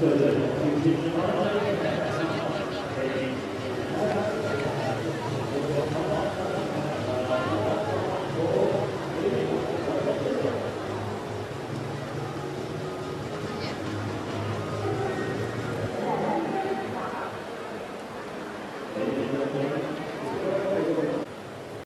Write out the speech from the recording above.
对对对